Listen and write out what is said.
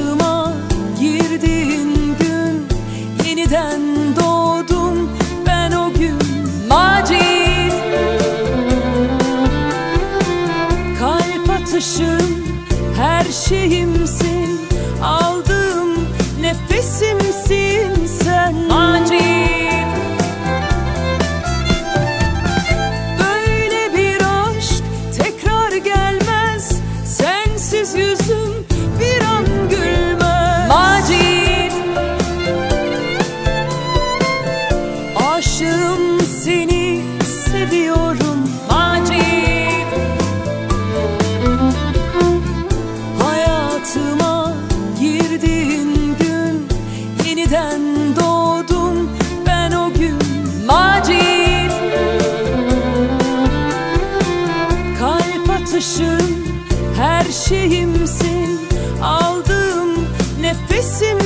hayatıma girdiğin gün yeniden doğdum ben o gün Macit. Kalp atışım her şeyimsin aldığım nefesim hayatıma girdiğin gün. Yeniden doğdum ben o gün macit kalp atışım her şeyimsin. Aldığım nefesim